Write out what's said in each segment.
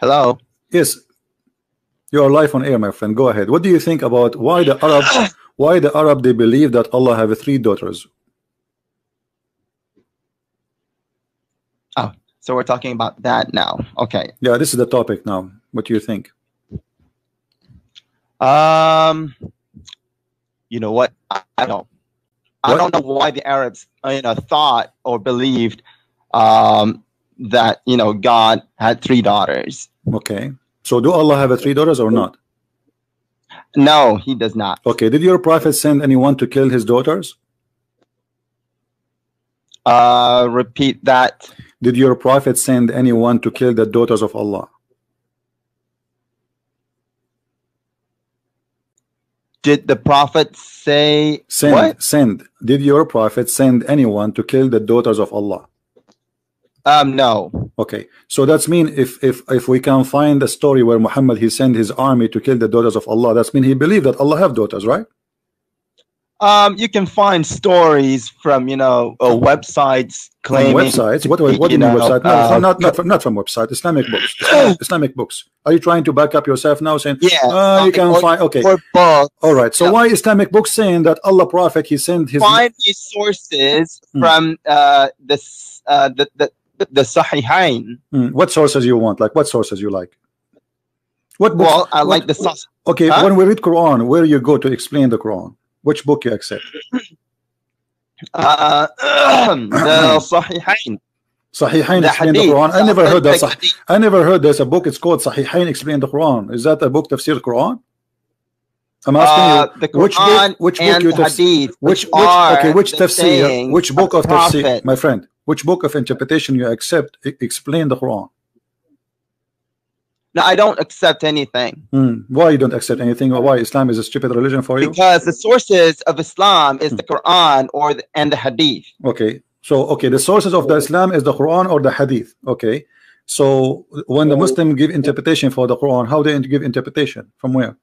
Hello. Yes, you are live on air, my friend. Go ahead. What do you think about why the Arab, why the Arab they believe that Allah have three daughters? Oh, so we're talking about that now. Okay. Yeah, this is the topic now. What do you think? Um, you know what? I, don't. I don't know why the Arabs, you know, thought or believed um, that you know God had three daughters. Okay. So do Allah have a three daughters or not? No, he does not. Okay. Did your prophet send anyone to kill his daughters? Uh, repeat that. Did your prophet send anyone to kill the daughters of Allah? Did the prophet say Send, what? send. Did your prophet send anyone to kill the daughters of Allah? Um, no. Okay, so that's mean if if if we can find a story where Muhammad he sent his army to kill the daughters of Allah, that's mean he believed that Allah have daughters, right? Um, you can find stories from you know uh, websites From claiming websites. What what, what do you mean know, website? No, uh, not not from, not from website. Islamic books. Islamic, Islamic books. Are you trying to back up yourself now, saying Yeah, uh, you can or- find okay? All right. So Yeah. why Islamic books saying that Allah Prophet he sent his Find these sources Hmm. from uh, this uh, the the the Sahihain. Hmm, what sources you want? Like what sources you like? What books? Well, I what- like the Sah- Okay, Huh? when we read Quran, where you go to explain the Quran? Which book you accept? uh, the Sahihain. Sahihain The explain the Quran. I never heard that. Sah- I never heard there's a book. It's called Sahihain explain the Quran. Is that a book tafsir Quran? I'm asking Uh, you. the which book- which book you the tafs- Hadith, Which, which okay? Which tafsir? Which book of tafsir, my friend? Which book of interpretation you accept? explain the Quran. No, I don't accept anything Hmm. Why you don't accept anything? Or why Islam is a stupid religion for you? because the sources of Islam Hmm. is the Quran or the, and the Hadith. Okay, so okay, the sources of the Islam is the Quran or the Hadith. Okay, so when the Muslim give interpretation for the Quran, how they give interpretation? From where?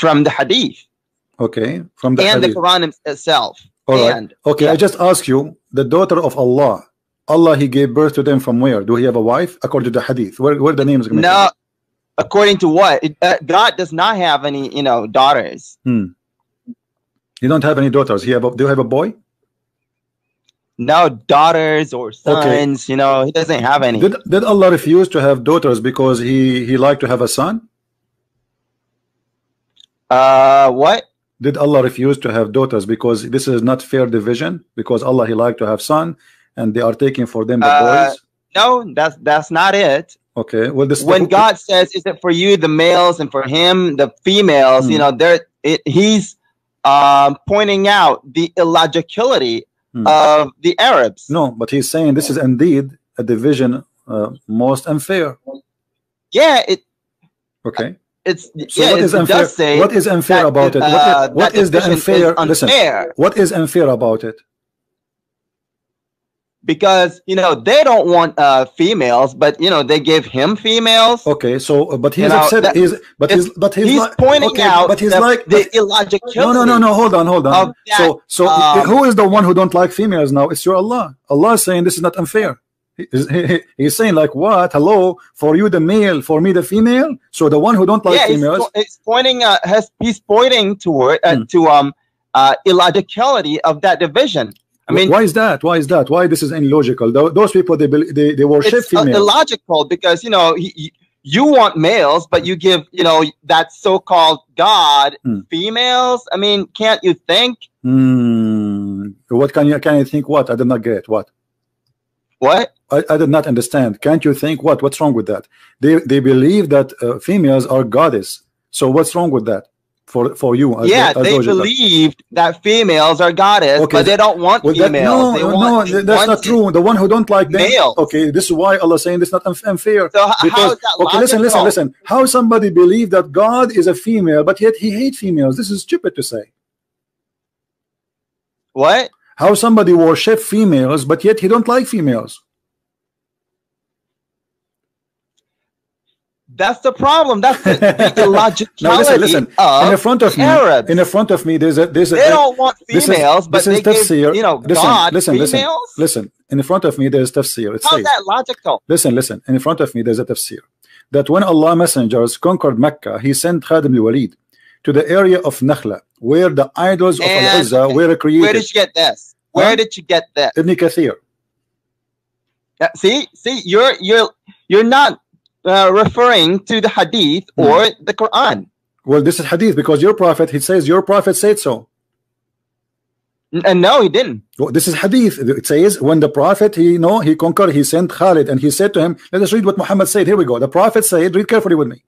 from the Hadith Okay, from the and Hadith. the Quran itself. All right. and Okay, I just ask you, the daughter of Allah, Allah He gave birth to them from where? Do He have a wife? According to the Hadith, where where the name is coming no, according to what It- uh, God does not have any, you know, daughters. from? He don't have any daughters. He have a, do you have a boy? No daughters or Okay. sons. You know, He doesn't have any. Did did Allah refuse to have daughters because He He liked to have a son? Uh, what? Did Allah refuse to have daughters because this is not fair division? Because Allah He liked to have son, and they are taking for them the Uh, boys. No, that's that's not it. Okay, well this When God says, "Is it for you the males and for him the females?" Hmm. You know, there it, He's um, pointing out the illogicality Hmm. of the Arabs. no, but He's saying this is indeed a division uh, most unfair. Yeah, it Okay. It's So yeah, what is unfair? say what is unfair that, about it? What uh, is, what is the division unfair? Listen, what is unfair about it? because you know they don't want uh females, but you know they give him females. Okay, so uh, but he's You know, upset. that- he's but he's but he's, He's like, pointing okay, out But he's the, like the illogicality. no, no, no, no. Hold on, hold on. that, so so um, who is the one who don't like females now? It's your Allah. Allah is saying this is not unfair. He- he- he- he's saying like what? Hello, for you the male, for me the female. So the one who don't like yeah, he's, females. he's pointing. Uh, has, he's pointing toward uh, Hmm. to um uh illogicality of that division. I mean, why is that? Why is that? Why this is illogical? Tho- Those people they they, they worship it's uh, females. illogical because you know he, he- you want males, but you give you know that so-called God Hmm. females. I mean, can't you think Hmm. What can you can you think? What I did not get. What what? I, I did not understand. Can't you think? What what's wrong with that? They they believe that uh, females are goddess. So what's wrong with that? For for you? As yeah, as they believed that females are goddess, Okay, but they don't want Well, that, females. no, they no, want, no, that's not true. The one who don't like them. Males. Okay, this is why Allah saying this is not unf- unfair. So how Because is that okay, listen, listen, listen. How somebody believe that God is a female, but yet he hate females? This is stupid to say. What? How somebody worship females, but yet he don't like females? That's the problem. That's the, the illogicality Now listen, listen. of in the front of me, Arabs. in the front of me, there's a there's a they don't want this is- females, but this is they give, you know, listen, God listen, listen, females. listen. In the front of me, there's tafsir. It How's says, that logical? listen, listen. In the front of me, there's a tafsir that when Allah messengers conquered Mecca, He sent Khalid al-Walid to the area of Nakhla, where the idols of Al-Uzza were created. Where did you get this? Where Huh? did you get this? Ibn Kathir. See, see, you're you're you're not uh, referring to the hadith Hmm. or the Quran. Well, this is hadith because your prophet, he says your prophet said so. And no, he didn't. Well, This is hadith. It says when the prophet he you know he conquered, he sent Khalid and he said to him, let us read what Muhammad said. Here we go. The prophet said, read carefully with me.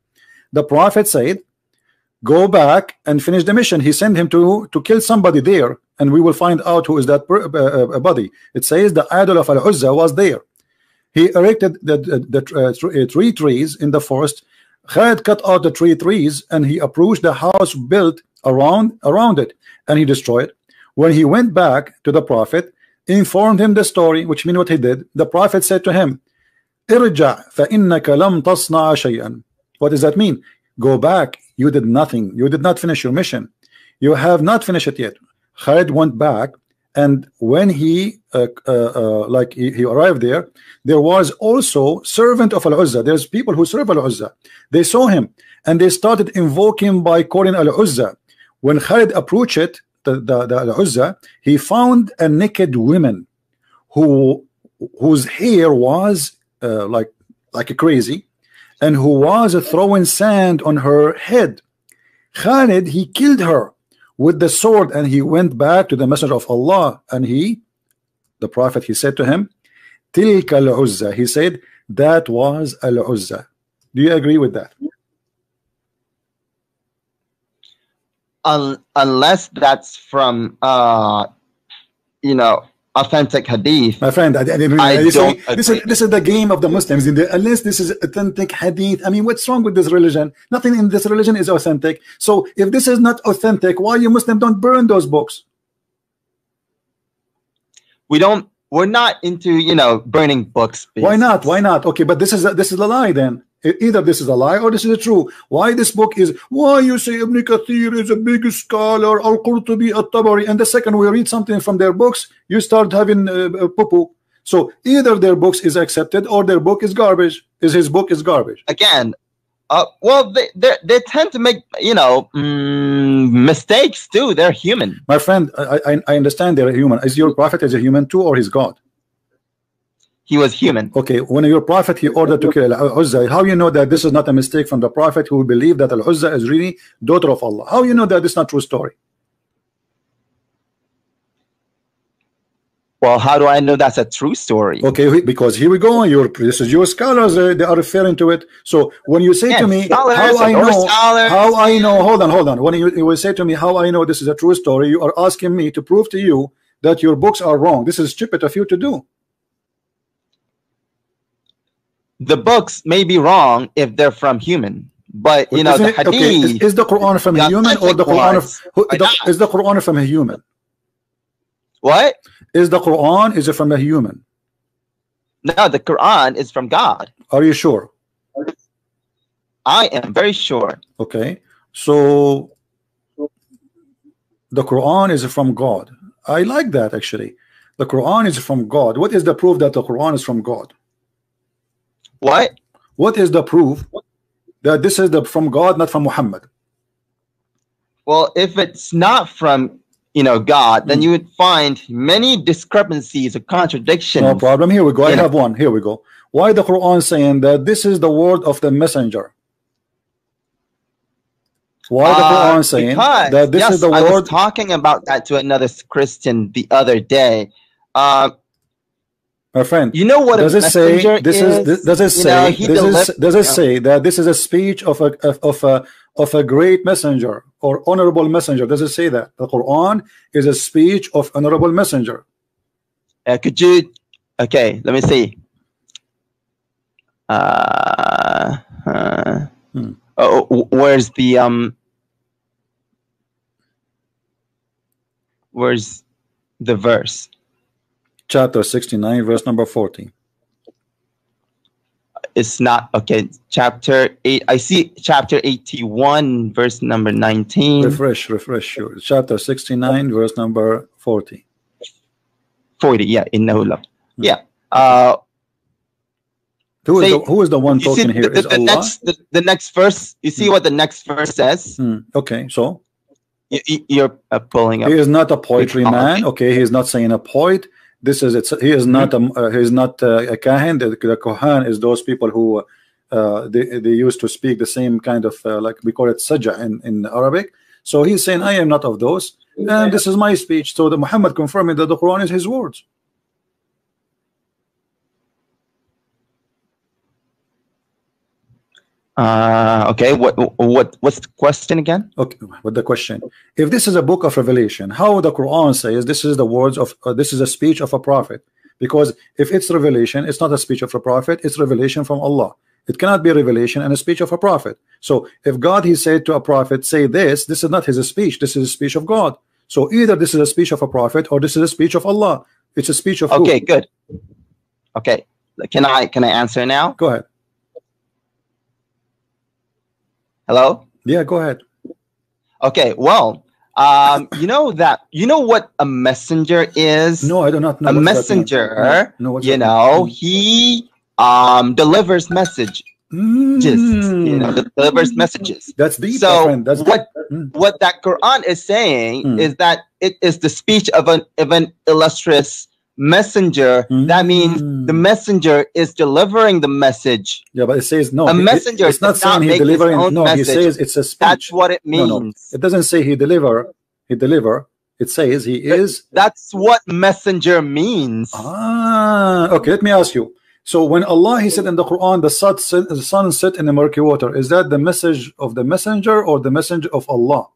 The prophet said, go back and finish the mission. He sent him to to kill somebody there and we will find out who is that uh, uh body. It says the idol of al-uzza was there. He erected the, the, the uh, tree uh, trees in the forest. Had cut out the tree trees and he approached the house built around around it and he destroyed when he went back to the prophet informed him the story which means what he did. The prophet said to him irja fa lam shay'an. What does that mean? Go back. You did nothing. You did not finish your mission. You have not finished it yet. Khalid went back, and when he uh, uh, uh, like he, he arrived there, there was also servant of Al Uzza. There's people who serve Al Uzza. They saw him and they started invoking by calling Al Uzza. When Khalid approached it, the the, the Al Uzza, he found a naked woman who whose hair was uh, like like a crazy and who was throwing sand on her head. Khalid he killed her with the sword and he went back to the messenger of Allah and he the prophet he said to him tilka al-uzza. He said that was al-uzza. Do you agree with that? Un- unless that's from uh, you know, authentic hadith. my friend I, I didn't I you see, don't this is this is the game of the Muslims in the, unless this is authentic hadith I mean what's wrong with this religion nothing in this religion is authentic so if this is not authentic why you Muslim don't burn those books We don't. We're not into you know burning books. Why not? Why not? Okay, but this is this is a lie then. Either this is a lie or this is a true. Why this book is? Why you say Ibn Kathir is a big scholar, Al Qurtubi, Al Tabari, and the second we read something from their books, you start having uh, uh, poo-poo. So either their books is accepted or their book is garbage. Is his book is garbage? Again, uh, well, they they they tend to make you know mm, mistakes too. They're human. My friend, I, I I understand they're human. Is your prophet is a human too, or is God? He was human. Okay, when your prophet he ordered to kill Al Uzza, how you know that this is not a mistake from the prophet who believed that Al Uzza is really daughter of Allah? How you know that this is not true story? Well, how do I know that's a true story? Okay, because here we go. Your this is your scholars. Uh, they are referring to it. So when you say Yeah, to me how I know, scholars. how I know, hold on, hold on. When you, you will say to me how I know this is a true story, you are asking me to prove to you that your books are wrong. This is stupid of you to do. The books may be wrong if they're from human, but you know the it- okay, is, is the Quran from a human or the Quran of who- the- is the Quran from a human? what? Is the Quran is it from a human? No, the Quran is from God. Are you sure? I am very sure. Okay, so the Quran is from God. I like that actually. The Quran is from God. What is the proof that the Quran is from God? What? What is the proof that this is the from God, not from Muhammad? Well, if it's not from you know God, then you would find many discrepancies or contradictions. No problem. Here we go. I have one. Here we go. Why the Quran saying that this is the word of the messenger? Why the Uh, Quran saying because, that this yes, is the word? I was talking about that to another Christian the other day. Uh, My friend, you know what does it say this is, this, does it You know, say this is does it say that this is a speech of a of, of a of a great messenger or honorable messenger? Does it say that the Quran is a speech of honorable messenger? Uh, could you? Okay, let me see. Uh, uh, Hmm. oh, where's the um? Where's the verse? Chapter sixty nine, verse number forty. it's not okay. Chapter eight. I see chapter eighty-one, verse number nineteen. Refresh, refresh your chapter 69, verse number 40. 40 yeah innahu la yeah uh Who is Say- the who is the one see talking here? the, the, the next the, the next verse you see what the next verse says Hmm, Okay, so you, you're uh, pulling up he is not a poetry Oh, man. okay. Okay, he is not saying a poet. This is it's he is not a uh, he is not uh, a kahin. The, the kohan is those people who uh, they they used to speak the same kind of uh, like we call it saja in in Arabic. So he's saying I am not of those, and this is my speech. So the Muhammad confirming that the Quran is his words. Uh okay what what what's the question again Okay, what the question: If this is a book of revelation, how the Quran says this is the words of uh, this is a speech of a prophet? Because if it's revelation, it's not a speech of a prophet; it's revelation from Allah. It cannot be revelation and a speech of a prophet. So, if God He said to a prophet, "Say this," this is not His speech. This is a speech of God. So, either this is a speech of a prophet or this is a speech of Allah. It's a speech of who? okay good okay can i can i answer now Go ahead. Hello Yeah, go ahead. okay well um you know that you know what a messenger is No, I do not know. a what's that mean. messenger No, no, you know mean? he um delivers message just you know Mm. delivers messages That's deep, so. That's what Mm. what that Quran is saying Hmm. is that it is the speech of an of an illustrious messenger. That means the Mm. messenger is delivering the message. Yeah, but it says no. A it- messenger It's not does not saying he delivering. No, he message. says it's a speech. That's what it means. No, no. It doesn't say he deliver. He deliver. It says he is. That's what messenger means. Ah, okay. Let me ask you. So when Allah He said in the Quran, the sun, set- the sun set in the murky water, is that the message of the messenger or the messenger of Allah?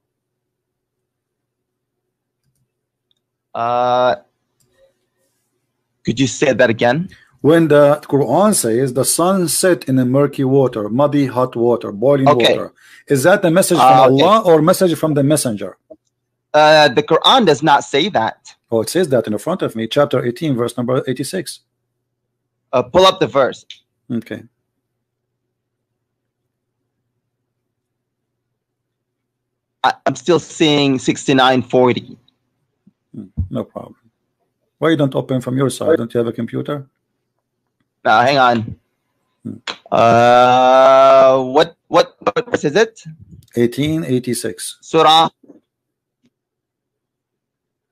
Uh, could you say that again? When the Quran says the sun set in a murky water, muddy hot water, boiling Okay. water, is that the message from Ah, okay. Allah or message from the messenger? Uh, the Quran does not say that. Oh, it says that in the front of me, chapter 18, verse number 86. Uh, pull up the verse. Okay. I'm still seeing 6940. No problem. Why you don't open from your side? Don't you have a computer? Now, hang on. Hmm. Uh, what what what verse is it? 1886. Surah.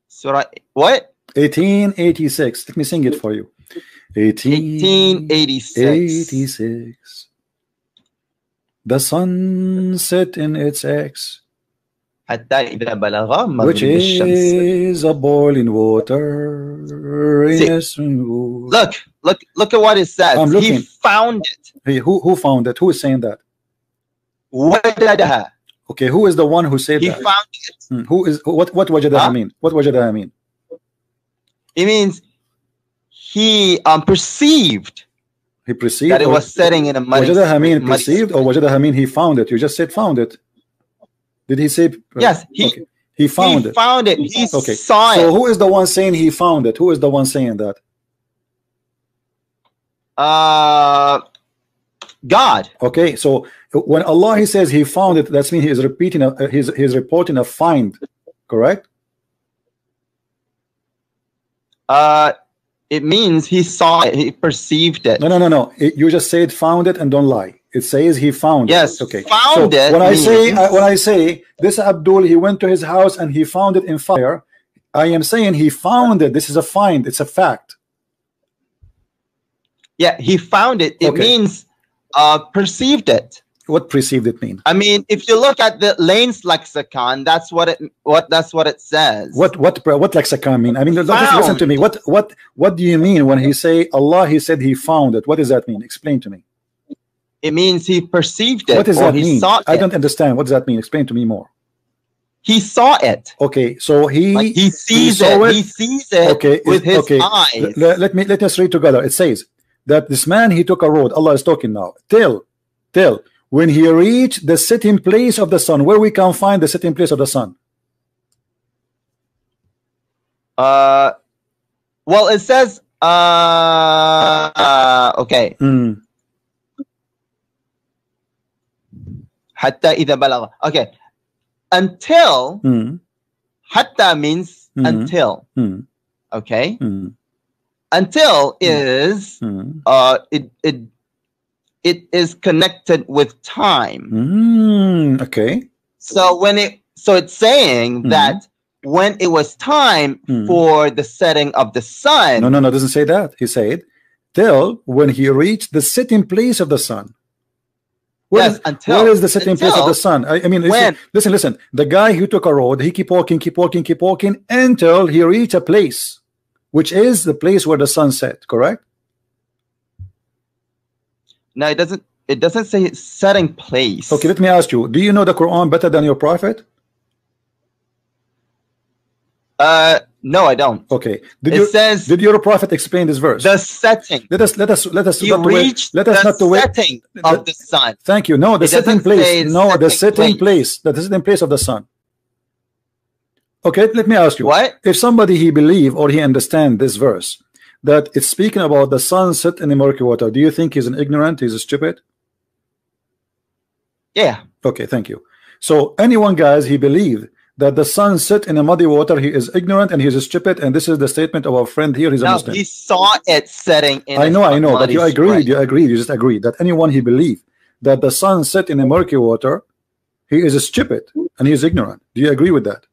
Surah. What? 1886. Let me sing it for you. 1886. 1886. The sun set in its X, حتى إذا بلغ which مغرب الشمس. is a boiling water. in See, a swim- Look, look, look at what it says. I'm He looking. found it. Hey, who, who found that? Who is saying that? وجدها. Okay, who is the one who said He that? found it. Hmm, Who is what? What wajadaha Huh? mean? What wajadaha mean? It means he um perceived He perceived. that it or- was setting in a muddy. Wajadaha mean muddy perceived or wajadaha mean he found it? You just said found it. Did he say? Yes, he- Okay. He found he it. found it. He Okay. saw So it. who is the one saying he found it? Who is the one saying that? Uh, God. Okay. So when Allah he says he found it, that's mean he is repeating. A, uh, he's he's reporting a find. Correct. Uh, it means he saw it. He perceived it. No, no, no, no. It- you just said found it and don't lie. It says he found Yes, it. Okay. found so it When I say uh, when I say this Abdul, he went to his house and he found it in fire. I am saying he found it. This is a find. It's a fact. Yeah, he found it. It Okay. means uh perceived it. What perceived it mean? I mean, if you look at the Lane's lexicon, that's what it what that's what it says. What what what lexicon mean? I mean, listen, listen to me. What what what do you mean when he say Allah? He said he found it. What does that mean? Explain to me. it means he perceived it What does that he mean? I don't understand. What does that mean? Explain to me more. He saw it. Okay, so he Like he sees saw it. it. He sees it okay with his okay. eyes. L- let me let us read together. It says that this man he took a road. Allah is talking now. Till till when he reached the sitting place of the sun, where we can find the sitting place of the sun. Uh, well, it says, uh, uh okay. Hmm. حتى إذا بلغ. Okay. Until Mm, حتى means Mhm. until. mm, Okay. mm, Until is mm, uh it it it is connected with time. mm. Okay. So when it so it's saying Mhm. that when it was time Mhm. for the setting of the sun, No, no, no. Doesn't say that. He said, till when he reached the sitting place of the sun. Where yes, is- until where is the sitting place of the sun? I, I mean, when? listen, listen. The guy who took a road, he keep walking, keep walking, keep walking until he reached a place, which is the place where the sun set. Correct? No, it doesn't. It doesn't say setting place. Okay. Let me ask you: Do you know the Quran better than your prophet? Uh, no, I don't. Okay. Did it you says did your prophet explain this verse? the setting. let us let us let us not wait. Let us not to wait. setting of the sun. Thank you. No, the It say place. No, the sitting sitting place. place. The setting place of the sun. Okay, let me ask you. What? If somebody he believe or he understand this verse that it's speaking about the sun set in the murky water, do you think he's an ignorant? He's a stupid? Yeah. Okay, thank you. So anyone, guys, he believed that the sun set in a muddy water, he is ignorant and he's a stupid, and this is the statement of our friend here. He's a Muslim. he saw it setting in. I know, I know, but you agreed, you agreed, you just agreed that anyone he believed that the sun set in a murky water, he is a stupid and he is ignorant. Do you agree with that?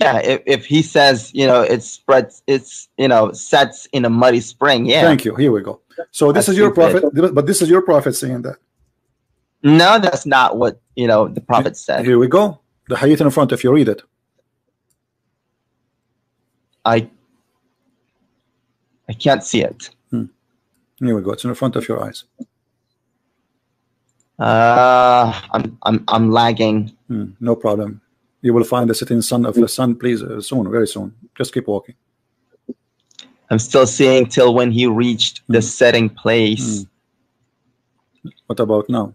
Yeah, if, if he says, you know, it spreads, it's, you know, sets in a muddy spring. Yeah. Thank you. Here we go. So this That's is your prophet, but this is your prophet saying that. No, that's not what, you know, the prophet said. Here we go. The hadith in front if you read it. I, I can't see it. Here we go. It's in the front of your eyes. Uh, I'm, I'm, I'm lagging. Hmm, no problem. You will find the setting sun of the sun, please, uh, soon, very soon. Just keep walking. I'm still seeing till when he reached the Mm. setting place. What about now?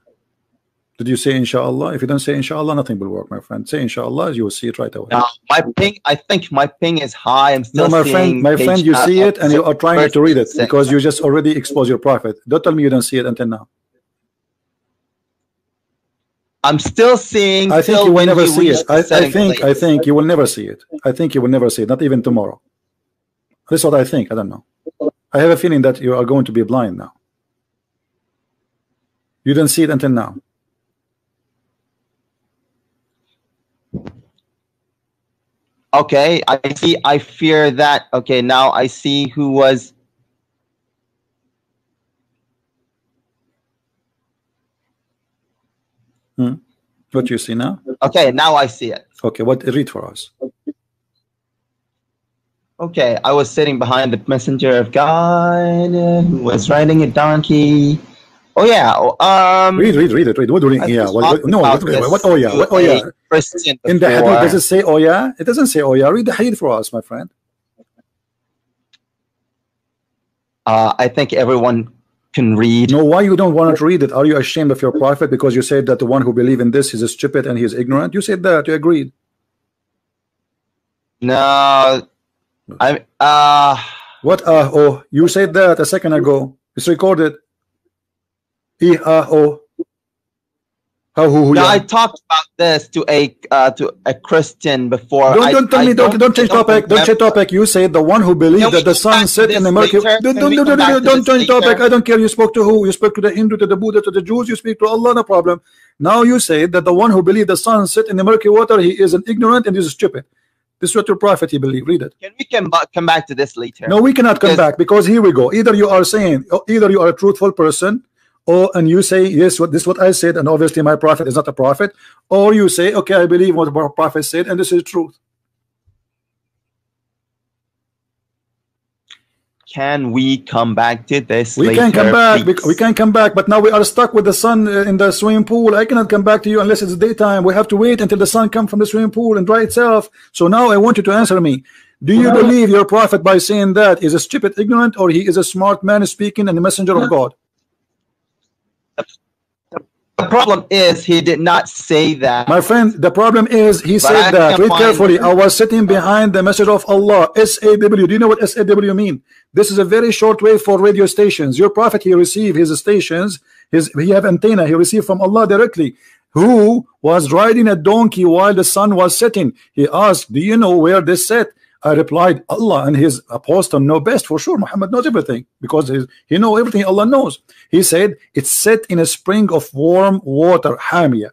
Did you say inshallah? If you don't say inshallah, nothing will work, my friend. Say inshallah, you will see it right away. Now, my ping, I think my ping is high. I'm still No, my friend, my friend, you see it and you are trying to read it because you just already exposed your prophet. Don't tell me you don't see it until now. I'm still seeing. I think you will never see it. I, I think I think you will never see it. I think you will never see it, not even tomorrow. This is what I think. I don't know. I have a feeling that you are going to be blind now. You didn't see it until now. Okay, I see. I fear that. Okay, now I see who was. What do you see now? Okay, now I see it. Okay, what read for us? Okay, I was sitting behind the messenger of God who was riding a donkey. Oh yeah. Um. Read, read, read it. Read. What do you? I Yeah. What, what, no. What, what. Oh yeah. What? Oh yeah. In the hadith, does it say oh yeah? It doesn't say oh yeah. Read the hadith for us, my friend. Uh, I think everyone can read. No, why you don't want to read it? Are you ashamed of your prophet because you said that the one who believe in this is a stupid and he is ignorant? You said that. You agreed. No, I uh What? Uh oh. You said that a second ago. It's recorded. E uh oh. How who I talked about this to a uh, to a Christian before. Don't don't tell I me don't don't change topic. Don't change topic. You say the one who we that the sun set in the Mercury. later? Don't don't don't don't, don't change topic. I don't care. You spoke to who? You spoke to the Hindu, to the Buddha, to the Jews. You speak to Allah. No problem. Now you say that the one who believed the sun set in the murky water, he is an ignorant and he is stupid. This is what your prophet he believed. Read it. Can we come back come back to this later? No, we cannot come back because here we go. Either you are saying, either you are a truthful person, or and you say yes, what this is what I said, and obviously my prophet is not a prophet, or you say, okay, I believe what my prophet said, and this is truth. Can we come back to this We later? can come back. please? We can come back, but now we are stuck with the sun uh, in the swimming pool. I cannot come back to you unless it's daytime. We have to wait until the sun comes from the swimming pool and dry itself. So now I want you to answer me. Do you believe your prophet by saying that is a stupid, ignorant, or he is a smart man speaking and the messenger of God? The problem is he did not say that. My friend, the problem is he I said that. Read carefully. I was sitting behind the message of Allah. S-A-W. Do you know what S-A-W mean? This is a very short way for radio stations. Your prophet, he received his stations. His he have antenna. He received from Allah directly. Who was riding a donkey while the sun was setting? He asked, "Do you know where this set?" I replied, Allah and his apostle know best for sure. Muhammad knows everything because he, he know everything Allah knows. He said, it's set in a spring of warm water, Hamia.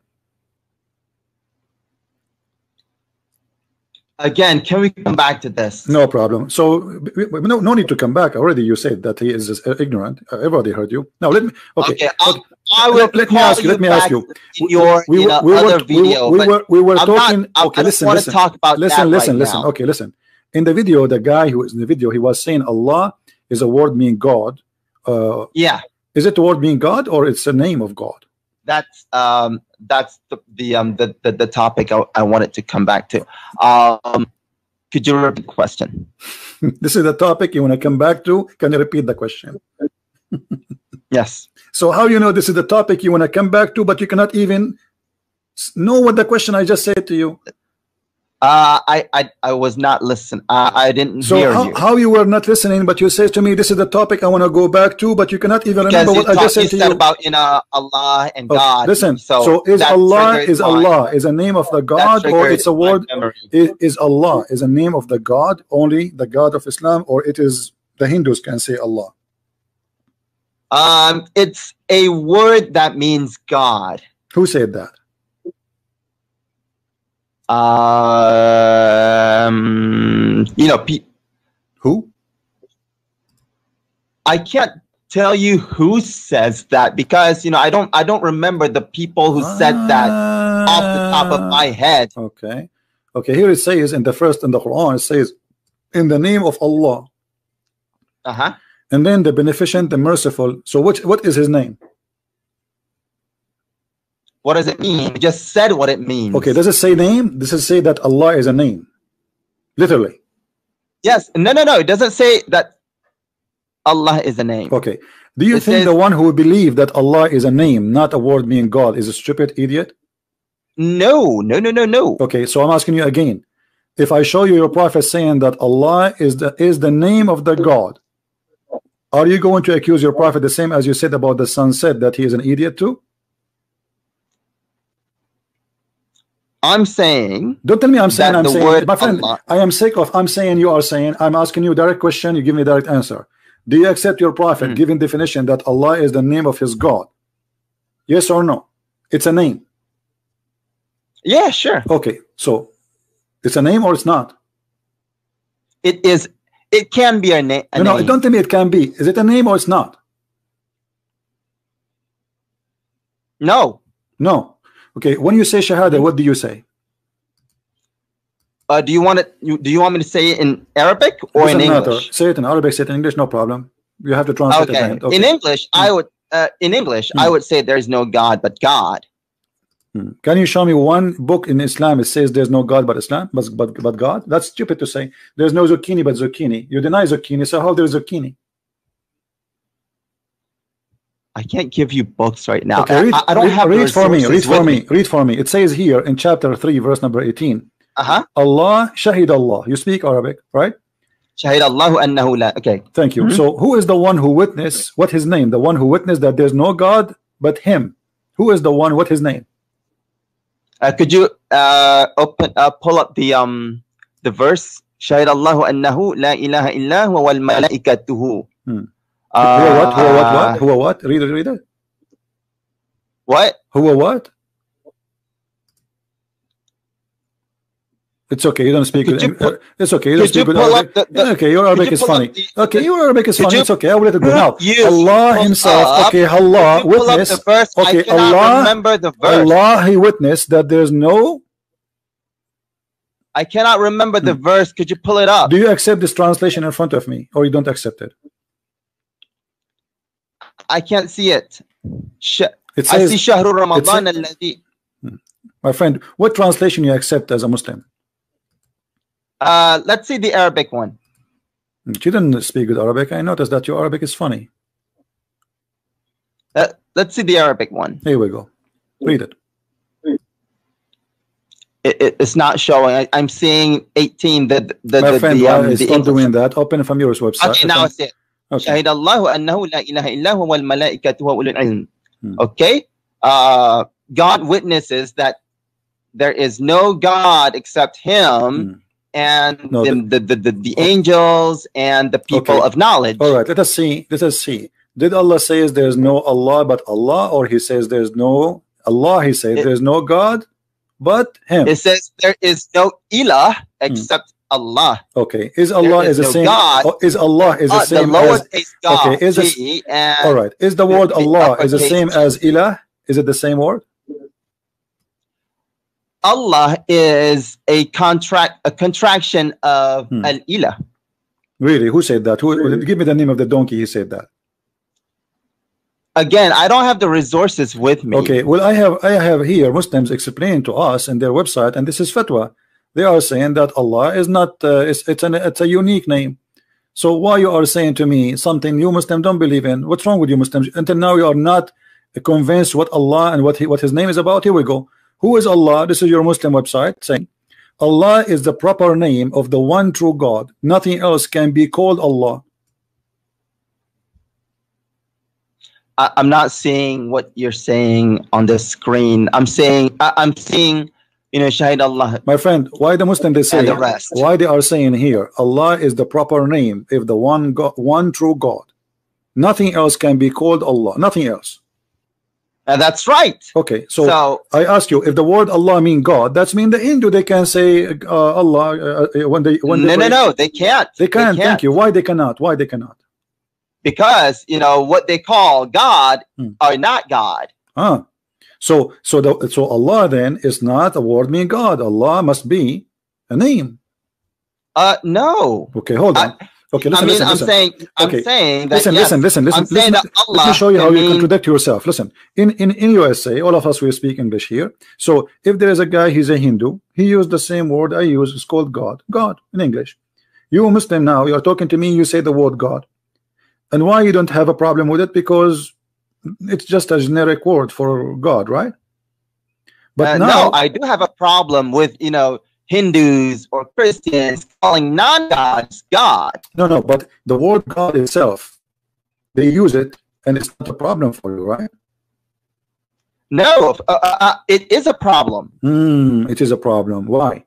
Again, can we come back to this? No problem. So no, no need to come back. Already you said that he is uh, ignorant. Uh, everybody heard you. Now let me. Okay. Okay, okay. I will let me ask you. Let me ask you. Your we, we, other were, video, we, we were we were talking. not, okay, listen, want listen. to talk about listen, listen, right listen. now. Okay, listen. In the video, the guy who is in the video, he was saying Allah is a word meaning God. Uh, Yeah, is it the word meaning God or it's the name of God? that's um, that's the the um the the, the topic I, I wanted to come back to. Um, could you repeat the question? this is the topic you want to come back to. Can you repeat the question? Yes. So how you know this is the topic you want to come back to, but you cannot even know what the question I just said to you? Uh, I I I was not listening. I I didn't So hear how, you. how you were not listening, but you say to me, this is the topic I want to go back to, but you cannot even remember what I just said to you. about you know Allah and Okay, God. Listen, so, so, is Allah is Allah is a name of the God or it's a word is, is Allah is a name of the God only the God of Islam or it is the Hindus can say Allah. Um, it's a word that means God. Who said that? Um, you know, pe- Who? I can't tell you who says that because you know I don't I don't remember the people who said that off the top of my head. Okay. Okay, here it says in the first in the Quran, it says, in the name of Allah, Uh huh. and then the beneficent, the merciful. So what what is his name? What does it mm-hmm. mean? You just said what it means. Okay, does it say name? Does it say that Allah is a name? Literally. Yes. No. No. No. It doesn't say that Allah is a name. Okay. Do you It think says- the one who believe that Allah is a name, not a word meaning God, is a stupid idiot? No. No. No. No. No. Okay, so I'm asking you again. If I show you your prophet saying that Allah is the is the name of the God, are you going to accuse your prophet the same as you said about the sunset that he is an idiot too? I'm saying Don't tell me I'm saying I'm saying my friend. Allah- I am sick of I'm saying you are saying I'm asking you a direct question. You give me a direct answer. Do you accept your prophet hmm. giving definition that Allah is the name of his God? Yes or no? It's a name. yeah, sure. Okay, so it's a name or it's not? It is. It can be a, na- a no, no, name. don't tell me it can be. Is it a name or it's not? No. No. Okay, when you say Shahada, what do you say? Uh, do you want it? You, do you want me to say it in Arabic or in matter. English? Say it in Arabic, say it in English, no problem. You have to translate it. Okay. end. In English, I Hmm. would. Uh, in English, I Hmm. would say there is no God but God. Hmm. Can you show me one book in Islam it says there's no God but Islam, but, but, but God? That's stupid to say. There's no zucchini but zucchini. You deny zucchini, so how there's zucchini? I can't give you books right now. Okay, read, I, I don't read, have read for me. Read for me, me. Read for me. It says here in chapter three, verse number eighteen. Uh-huh. Allah Shahid Allah. You speak Arabic, right? Shahid Allahu annahu la. Okay. Thank you. Mm -hmm. So who is the one who witnessed? What his name? The one who witnessed that there's no God but Him. Who is the one? What his name? Uh, could you uh, open uh, pull up the um the verse? Shahid Allahu annahu la ilaha illa wa wal malaikatuhu. Hmm. Uh, who what? Who what? What? Who what? Read it, read it. What? Who what? It's okay. You don't speak. Could you it. pu- it's okay. You don't you speak pull Arabic. the, the okay, your Arabic you is funny. the- Okay, your Arabic is funny. you- It's okay. I will let it go now. you Allah Himself. up- Okay, Allah you witnessed. okay, Allah- remember the verse. Allah He witnessed that there's no. I cannot remember the Hmm. verse. Could you pull it up? Do you accept this translation in front of me, or you don't accept it? I can't see it. Sh- says, I see Shahrul Ramadan. Hmm. My friend, what translation you accept as a Muslim? Uh, let's see the Arabic one. Hmm, you didn't speak good Arabic. I noticed that your Arabic is funny. Uh, let's see the Arabic one. Here we go. Read it. It, it, it's not showing. I, am seeing 18. The the, My the, friend, the, um, the stop English. doing that. Open from your website. Okay, now it's it. Okay. شهد الله أنه لا إله إلا هو والملائكة وأولو العلم Hmm. Okay, uh, God witnesses that there is no God except Him, Hmm. and No, the, the, the, the, the angels and the people Okay. of knowledge. All right, let us see. Let us see. Did Allah says there's no Allah but Allah, or He says there's no Allah? He says It- there's no God but Him. It says there is no ilah except Allah. Okay, is Allah is is the no same? God. Is Allah is the Uh, the same as? lowercase God. okay, is this- G, and All right, is the word the Allah is the same as Ilah? Is it the same word? Allah is a contract a contraction of Hmm. al ilah. Really? Who said that? Who? Give me the name of the donkey. He said that. Again, I don't have the resources with me. Okay. Well, I have I have here Muslims explain to us in their website, and this is fatwa. They are saying that Allah is not. Uh, it's it's an it's a unique name. So why you are saying to me something you Muslim don't believe in? What's wrong with you Muslims? Until now you are not convinced what Allah and what he, what His name is about. Here we go. Who is Allah? This is your Muslim website saying Allah is the proper name of the one true God. Nothing else can be called Allah. I, I'm not seeing what you're saying on the screen. I'm saying I, I'm seeing, you know, Shahid Allah. My friend, why the Muslim they say the rest. why they are saying here Allah is the proper name if the one God, one true God. Nothing else can be called Allah. Nothing else. And that's right. Okay, so, So, I ask you if the word Allah mean God, that's mean the Hindu they can say uh, Allah uh, uh, when they when no, they no, pray. no, they can't. They can. can't. Thank you. Why they cannot? Why they cannot? Because you know what they call God Hmm. are not God. Ah, so so the so Allah then is not a word mean God. Allah must be a name. Uh, no. Okay, hold on. Okay, listen, I mean, listen, I'm listen. saying, I'm Okay. saying that. listen, yes, listen, listen, listen, I'm saying listen. that Let me show you how you contradict yourself. Listen, in, in in USA, all of us we speak English here. So if there is a guy, he's a Hindu, he used the same word I use. It's called God. God in English. You Muslim now, you are talking to me. You say the word God, and why you don't have a problem with it? Because it's just a generic word for God, right? But Uh, now, no, I do have a problem with you know Hindus or Christians calling non-gods God. no, no. But the word God itself, they use it, and it's not a problem for you, right? No, uh, uh, uh, it is a problem. Hmm, it is a problem. Why?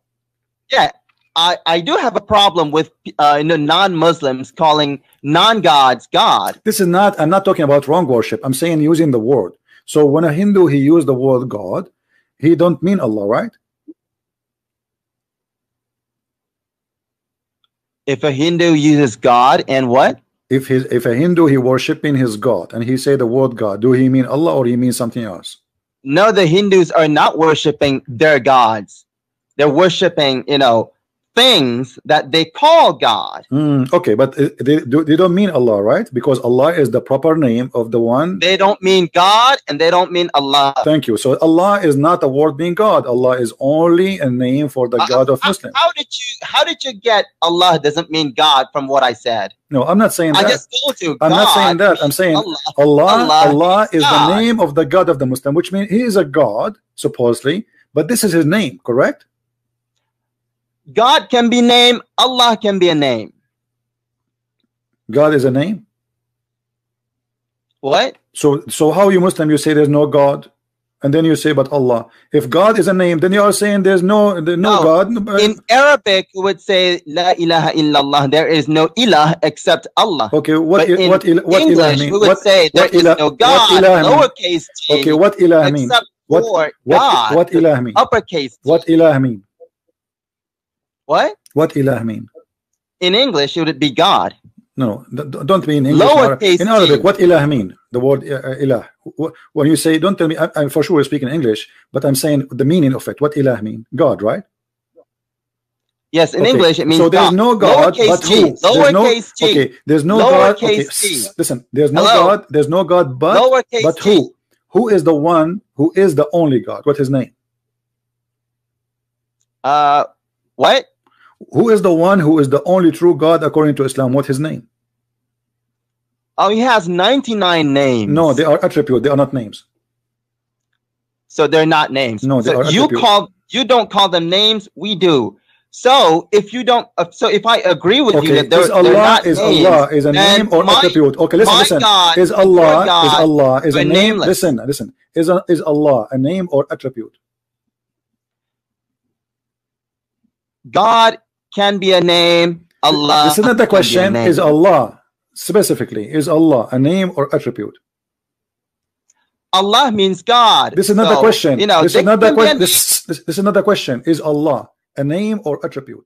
Yeah, I, I do have a problem with uh, you know, non-Muslims calling non-gods God. this is not i'm not talking about wrong worship i'm saying using the word so when a hindu he used the word god he don't mean allah right If a Hindu uses God and what? if his if a hindu he worshiping his god and he say the word god do he mean allah or he means something else No, the Hindus are not worshiping their gods. They're worshiping, you know, things that they call God. Hmm, okay but they, they don't mean allah right because allah is the proper name of the one They don't mean God and they don't mean Allah. thank you so allah is not a word being god allah is only a name for the Uh, god of How, muslim how did you how did you get Allah doesn't mean God from what I said? no i'm not saying that. I just told you. I'm not saying that. I'm saying Allah. Allah, Allah Allah is is the name of the God of the Muslim, which means he is a God, supposedly, but this is his name, correct? God can be named. Allah can be a name. God is a name. What? So so how you Muslim you say there's no God, and then you say but Allah. If God is a name, then you are saying there's no there, no, No. God. In Arabic, we would say La ilaha illallah. There is no ilah except Allah. okay, what il- in what il- what ilah English, mean? we would What, say there is ilah- no God, ilah lowercase g, okay, what ilah mean? What- What God, what ilah mean? uppercase. G. What ilah mean? What? What ilah mean? In English, would it be God. No, don't mean English. Lowercase in Arabic, what ilah mean? The word uh, uh, ilah. When you say, don't tell me. I'm for sure you're speaking English, but I'm saying the meaning of it. What ilah mean? God, right? Yes, in Okay, English, it means so there's God. no God, Lowercase but g. who? There's no, Lowercase g. okay, there's no God. Okay, Lowercase g. listen, there's no Hello? God. There's no God, but Lowercase but g. who? Who is the one who is the only God? What's his name? Uh, what? Who is the one who is the only true God according to Islam? What's his name? Oh, he has 99 names. No, they are attribute. They are not names. so they're not names. No, they so are you call you don't call them names. We do. So if you don't, uh, so if I agree with you Okay, that they're, is they're Allah not is names, Allah is a name or my- attribute? Okay, listen, listen. God, Is Allah your is Allah is a name? nameless. Listen, listen. Is a, is Allah a name or attribute? God can be a name. Allah. This is not the can be a question. Is Allah specifically is Allah a name or attribute? Allah means God. This is not the question. You know, this is not the question. This, this, this is not the question. Is Allah a name or attribute?